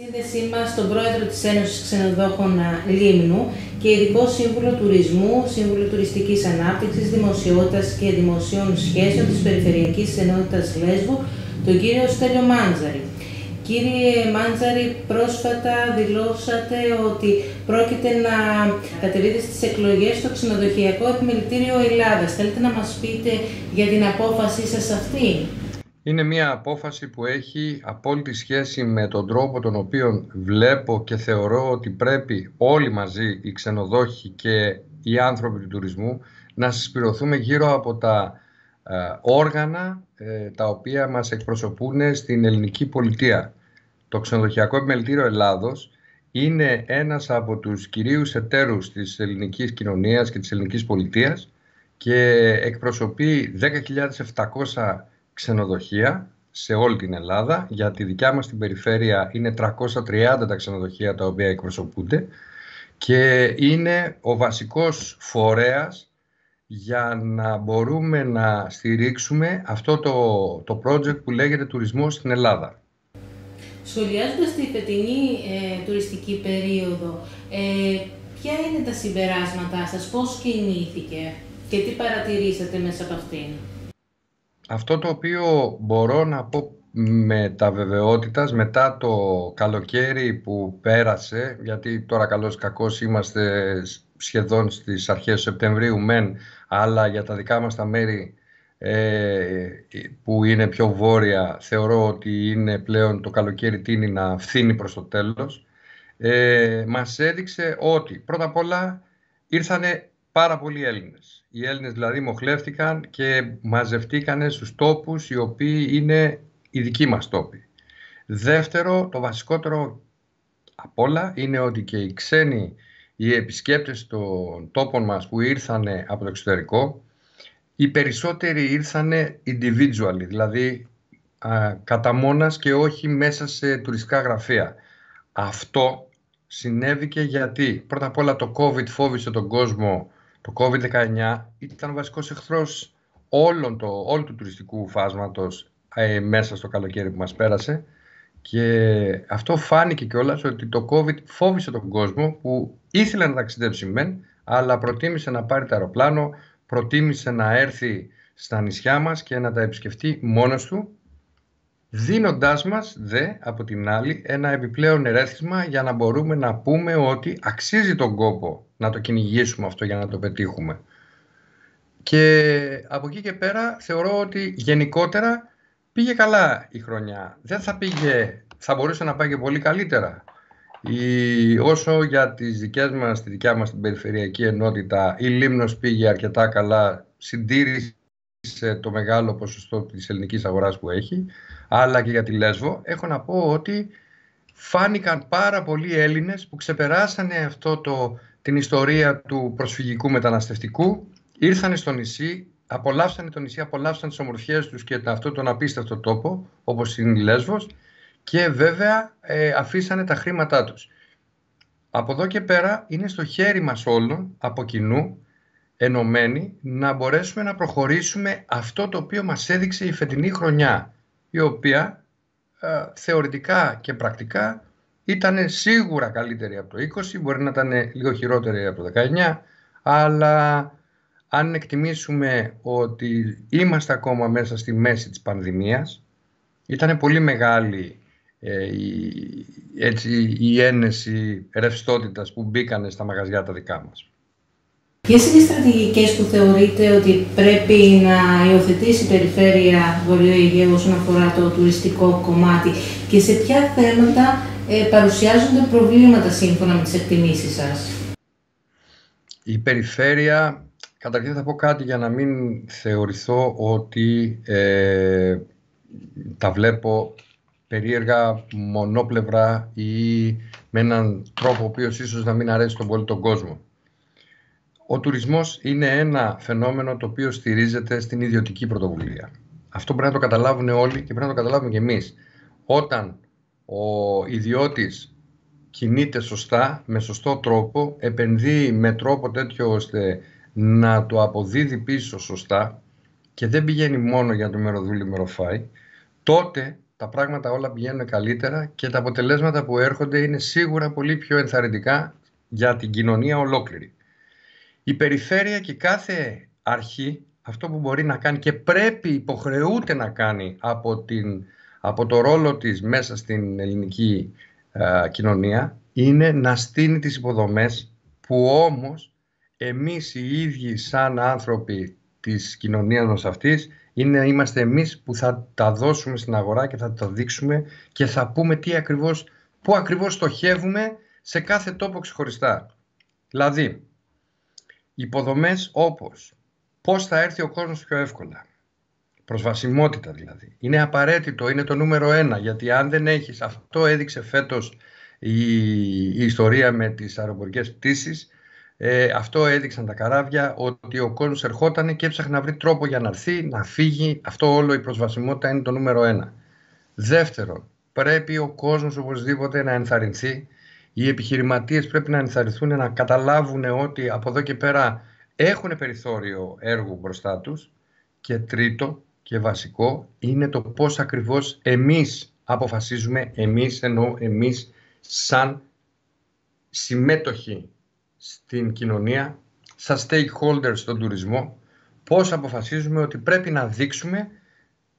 Σύνδεσή μας στον πρόεδρο της Ένωσης Ξενοδόχων Λίμνου και ειδικό σύμβουλο τουρισμού, σύμβουλο τουριστικής ανάπτυξης, δημοσιότητας και δημοσίων σχέσεων της Περιφερειακής Ενότητας Λέσβου, τον κύριο Στέλιο Μάντζαρη. Κύριε Μάντζαρη, πρόσφατα δηλώσατε ότι πρόκειται να κατεβείτε στις εκλογές στο ξενοδοχειακό επιμελητήριο Ελλάδας. Θέλετε να μας πείτε για την απόφασή σας αυτή; Είναι μια απόφαση που έχει απόλυτη σχέση με τον τρόπο τον οποίο βλέπω και θεωρώ ότι πρέπει όλοι μαζί οι ξενοδόχοι και οι άνθρωποι του τουρισμού να συσπηρωθούμε γύρω από τα ε, όργανα ε, τα οποία μας εκπροσωπούν στην ελληνική πολιτεία. Το Ξενοδοχειακό Επιμελητήριο Ελλάδος είναι ένας από τους κυρίους εταίρους της ελληνικής κοινωνίας και της ελληνικής πολιτείας και εκπροσωπεί 10.700 ξενοδοχεία σε όλη την Ελλάδα. Για τη δικιά μας την περιφέρεια είναι 330 τα ξενοδοχεία τα οποία εκπροσωπούνται και είναι ο βασικός φορέας για να μπορούμε να στηρίξουμε αυτό το, το project που λέγεται τουρισμός στην Ελλάδα. Σχολιάζοντας τη φετινή ε, τουριστική περίοδο, ε, ποια είναι τα συμπεράσματά σας, πώς κινήθηκε και τι παρατηρήσατε μέσα από αυτήν; Αυτό το οποίο μπορώ να πω με τα βεβαιότητας μετά το καλοκαίρι που πέρασε, γιατί τώρα καλώς κακώς είμαστε σχεδόν στις αρχές Σεπτεμβρίου μεν, αλλά για τα δικά μας τα μέρη ε, που είναι πιο βόρεια θεωρώ ότι είναι πλέον το καλοκαίρι τίνει να φθήνει προς το τέλος. Ε, μας έδειξε ότι πρώτα απ' όλα ήρθανε πάρα πολλοί Έλληνες. Οι Έλληνες δηλαδή μοχλεύτηκαν και μαζευτήκαν στους τόπους οι οποίοι είναι οι δικοί μας τόποι. Δεύτερο, το βασικότερο απ' όλα είναι ότι και οι ξένοι, οι επισκέπτες των τόπων μας που ήρθαν από το εξωτερικό, οι περισσότεροι ήρθαν individually, δηλαδή α, κατά μόνας και όχι μέσα σε τουριστικά γραφεία. Αυτό συνέβη και γιατί πρώτα απ' όλα το COVID φόβησε τον κόσμο το COVID-19 ήταν ο βασικός εχθρός όλων το, όλου του τουριστικού φάσματος ε, μέσα στο καλοκαίρι που μας πέρασε. Και αυτό φάνηκε κιόλας ότι το COVID φόβησε τον κόσμο που ήθελε να ταξιδέψει μεν αλλά προτίμησε να πάρει το αεροπλάνο, προτίμησε να έρθει στα νησιά μας και να τα επισκεφτεί μόνος του δίνοντάς μας δε από την άλλη ένα επιπλέον ερέθισμα για να μπορούμε να πούμε ότι αξίζει τον κόπο να το κυνηγήσουμε αυτό για να το πετύχουμε. Και από εκεί και πέρα θεωρώ ότι γενικότερα πήγε καλά η χρονιά. Δεν θα πήγε, θα μπορούσε να πάει και πολύ καλύτερα. Η, όσο για τις δικές μας, τη δικιά μας την περιφερειακή ενότητα, η Λίμνος πήγε αρκετά καλά, συντήρησε το μεγάλο ποσοστό της ελληνικής αγοράς που έχει αλλά και για τη Λέσβο, έχω να πω ότι φάνηκαν πάρα πολλοί Έλληνες που ξεπεράσανε αυτό το, την ιστορία του προσφυγικού μεταναστευτικού, ήρθαν στο νησί, απολαύσανε το νησί, απολαύσαν τις ομορφιές τους και αυτό τον απίστευτο τόπο, όπως είναι η Λέσβος, και βέβαια ε, αφήσανε τα χρήματά τους. Από εδώ και πέρα είναι στο χέρι μας όλων, από κοινού, ενωμένοι, να μπορέσουμε να προχωρήσουμε αυτό το οποίο μας έδειξε η φετινή χρονιά η οποία ε, θεωρητικά και πρακτικά ήταν σίγουρα καλύτερη από το 20, μπορεί να ήταν λίγο χειρότερη από το 19, αλλά αν εκτιμήσουμε ότι είμαστε ακόμα μέσα στη μέση της πανδημίας, ήταν πολύ μεγάλη ε, η, έτσι, η ένεση ρευστότητας που μπήκανε στα μαγαζιά τα δικά μας. Ποιες είναι οι στρατηγικές που θεωρείτε ότι πρέπει να υιοθετήσει η περιφέρεια Βορειοαιγαίου όσον αφορά το τουριστικό κομμάτι και σε ποια θέματα ε, παρουσιάζονται προβλήματα σύμφωνα με τις εκτιμήσεις σας; Η περιφέρεια, καταρχήν θα πω κάτι για να μην θεωρηθώ ότι ε, τα βλέπω περίεργα, μονόπλευρα ή με έναν τρόπο ο οποίος ίσως να μην αρέσει τον πολύ τον κόσμο. Ο τουρισμός είναι ένα φαινόμενο το οποίο στηρίζεται στην ιδιωτική πρωτοβουλία. Αυτό πρέπει να το καταλάβουν όλοι και πρέπει να το καταλάβουμε και εμείς. Όταν ο ιδιώτης κινείται σωστά, με σωστό τρόπο, επενδύει με τρόπο τέτοιο ώστε να το αποδίδει πίσω σωστά και δεν πηγαίνει μόνο για το μεροδούλη μεροφάι, τότε τα πράγματα όλα πηγαίνουν καλύτερα και τα αποτελέσματα που έρχονται είναι σίγουρα πολύ πιο ενθαρρυντικά για την κοινωνία ολόκληρη. Η περιφέρεια και κάθε αρχή αυτό που μπορεί να κάνει και πρέπει υποχρεούται να κάνει από, την, από το ρόλο της μέσα στην ελληνική κοινωνία είναι να στείνει τις υποδομές που όμως εμείς οι ίδιοι σαν άνθρωποι της κοινωνίας μας αυτής είναι, είμαστε εμείς που θα τα δώσουμε στην αγορά και θα τα δείξουμε και θα πούμε τι ακριβώς, πού ακριβώς στοχεύουμε σε κάθε τόπο ξεχωριστά. Δηλαδή, υποδομές όπως πώς θα έρθει ο κόσμος πιο εύκολα. Προσβασιμότητα δηλαδή. Είναι απαραίτητο, είναι το νούμερο ένα, γιατί αν δεν έχεις, αυτό έδειξε φέτος η, η ιστορία με τις αεροπορικές πτήσεις, ε, αυτό έδειξαν τα καράβια ότι ο κόσμος ερχόταν και έψαχνε να βρει τρόπο για να έρθει, να φύγει. Αυτό όλο η προσβασιμότητα είναι το νούμερο ένα. Δεύτερον, πρέπει ο κόσμος οπωσδήποτε να ενθαρρυνθεί. Οι επιχειρηματίες πρέπει να ενθαρρυνθούν, να καταλάβουν ότι από εδώ και πέρα έχουν περιθώριο έργου μπροστά τους. Και τρίτο και βασικό είναι το πώς ακριβώς εμείς αποφασίζουμε, εμείς εννοώ εμείς σαν συμμέτοχοι στην κοινωνία, σαν stakeholders στον τουρισμό, πώς αποφασίζουμε ότι πρέπει να δείξουμε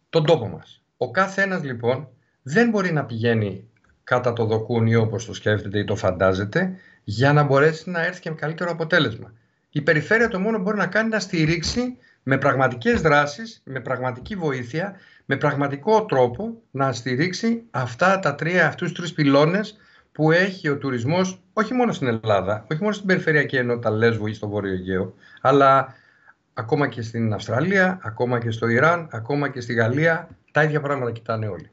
τον τόπο μας. Ο κάθε ένας λοιπόν δεν μπορεί να πηγαίνει κατά το δοκούνι όπως το σκέφτεται ή το φαντάζεται για να μπορέσει να έρθει και με καλύτερο αποτέλεσμα. Η περιφέρεια το μόνο μπορεί να κάνει να στηρίξει με πραγματικές δράσεις, με πραγματική βοήθεια, με πραγματικό τρόπο να στηρίξει αυτά τα τρία, αυτούς τους τρεις πυλώνες που έχει ο τουρισμός όχι μόνο στην Ελλάδα, όχι μόνο στην περιφερειακή ενότητα Λέσβου ή στο Βόρειο Αιγαίο, αλλά ακόμα και στην Αυστραλία, ακόμα και στο Ιράν, ακόμα και στη Γαλλία, τα ίδια πράγματα κοιτάνε όλοι.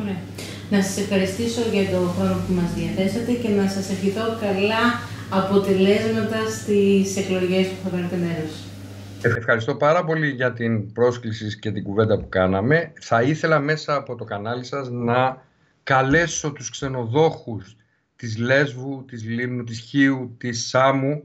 Ωραία. Να σας ευχαριστήσω για τον χρόνο που μας διαθέσατε και να σας ευχηθώ καλά αποτελέσματα στις εκλογές που θα πάρετε μέρος. Ευχαριστώ πάρα πολύ για την πρόσκληση και την κουβέντα που κάναμε. Θα ήθελα μέσα από το κανάλι σας να καλέσω τους ξενοδόχους της Λέσβου, της Λίμνου, της Χίου, της Σάμου,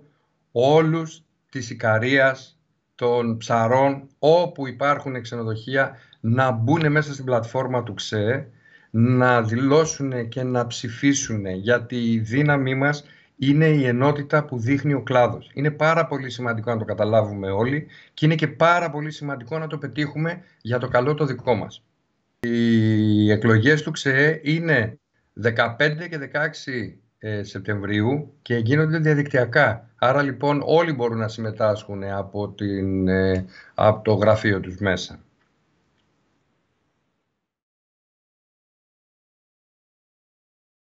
όλους της Ικαρίας, των Ψαρών, όπου υπάρχουν ξενοδοχεία, να μπουν μέσα στην πλατφόρμα του ΞΕ, να δηλώσουν και να ψηφίσουν, γιατί η δύναμή μας είναι η ενότητα που δείχνει ο κλάδος. Είναι πάρα πολύ σημαντικό να το καταλάβουμε όλοι και είναι και πάρα πολύ σημαντικό να το πετύχουμε για το καλό το δικό μας. Οι εκλογές του ΞΕΕ είναι 15 και 16 ε, Σεπτεμβρίου και γίνονται διαδικτυακά. Άρα λοιπόν όλοι μπορούν να συμμετάσχουν από, την, ε, από το γραφείο τους μέσα.